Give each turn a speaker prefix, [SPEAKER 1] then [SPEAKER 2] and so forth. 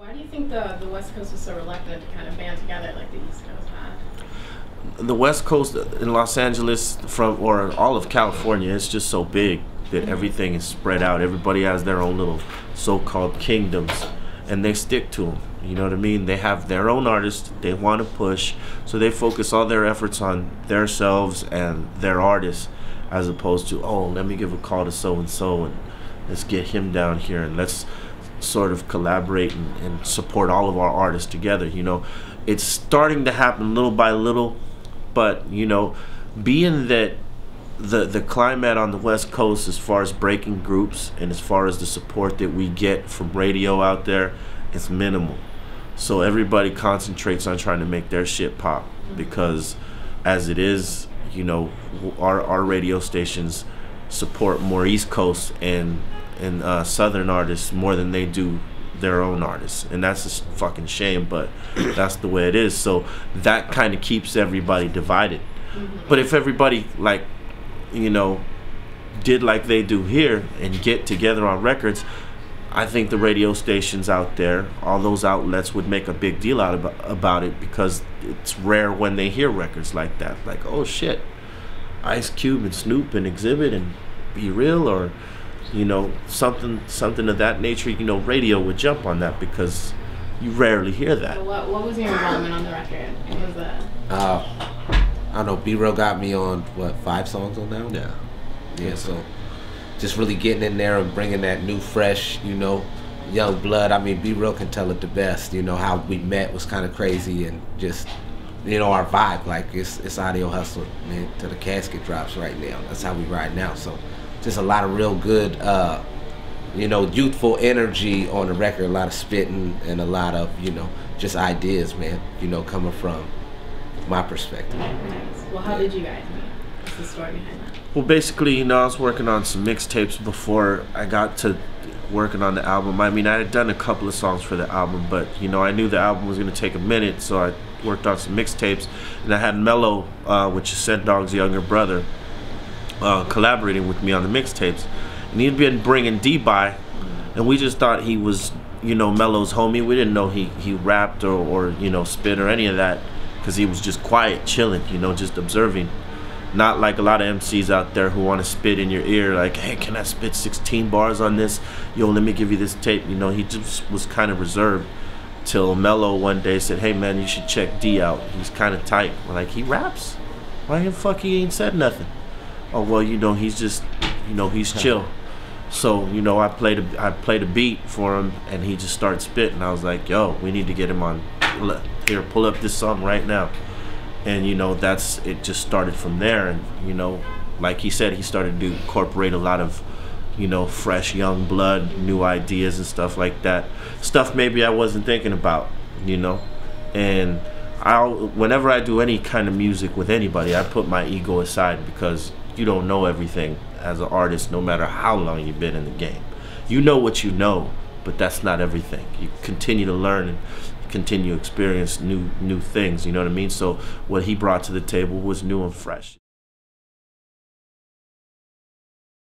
[SPEAKER 1] Why do you think the, the West Coast was so reluctant to kind of band together like the East Coast had?
[SPEAKER 2] The West Coast in Los Angeles, from or all of California, it's just so big that mm-hmm. everything is spread out. Everybody has their own little so-called kingdoms, and they stick to them. You know what I mean? They have their own artists they want to push, so they focus all their efforts on themselves and their artists, as opposed to oh, let me give a call to so and so and let's get him down here and let's sort of collaborate and, and support all of our artists together. You know, it's starting to happen little by little, but you know, being that the the climate on the West Coast, as far as breaking groups and as far as the support that we get from radio out there, it's minimal. So everybody concentrates on trying to make their shit pop because, as it is, you know, our our radio stations support more East Coast and and uh, Southern artists more than they do their own artists, and that's a fucking shame. But that's the way it is. So that kind of keeps everybody divided. But if everybody like, you know, did like they do here and get together on records, I think the radio stations out there, all those outlets would make a big deal out of, about it because it's rare when they hear records like that. Like, oh shit, Ice Cube and Snoop and Xzibit and B Real or, you know, something something of that nature. You know, radio would jump on that because you rarely hear that.
[SPEAKER 1] So what, what was your involvement on the record? What was that?
[SPEAKER 3] Uh, I don't know. B Real got me on what five songs on that. one?
[SPEAKER 2] Yeah.
[SPEAKER 3] Yeah, so just really getting in there and bringing that new, fresh, you know, young blood. I mean, B Real can tell it the best. You know how we met was kind of crazy, and just you know our vibe. Like it's it's audio hustle, man. Till the casket drops right now. That's how we ride now. So just a lot of real good, uh, you know, youthful energy on the record. A lot of spitting and a lot of you know just ideas, man. You know, coming from my perspective.
[SPEAKER 1] Nice. Well, how did you guys meet? What's the story behind that?
[SPEAKER 2] Well, basically, you know, I was working on some mixtapes before I got to working on the album. I mean, I had done a couple of songs for the album, but you know, I knew the album was going to take a minute, so I worked on some mixtapes, and I had Mello, uh, which is Sen Dog's younger brother, uh, collaborating with me on the mixtapes, and he'd been bringing D by, and we just thought he was, you know, Mello's homie. We didn't know he he rapped or or you know spit or any of that, because he was just quiet, chilling, you know, just observing. Not like a lot of MCs out there who want to spit in your ear, like, hey, can I spit 16 bars on this? Yo, let me give you this tape. You know, he just was kind of reserved till Mello one day said, hey, man, you should check D out. He's kind of tight. We're like, he raps? Why the fuck he ain't said nothing? Oh, well, you know, he's just, you know, he's chill. So, you know, I played a, I played a beat for him, and he just started spitting. I was like, yo, we need to get him on. Here, pull up this song right now and you know that's it just started from there and you know like he said he started to incorporate a lot of you know fresh young blood new ideas and stuff like that stuff maybe i wasn't thinking about you know and i whenever i do any kind of music with anybody i put my ego aside because you don't know everything as an artist no matter how long you've been in the game you know what you know but that's not everything you continue to learn and continue to experience new new things. You know what I mean? So what he brought to the table was new and fresh.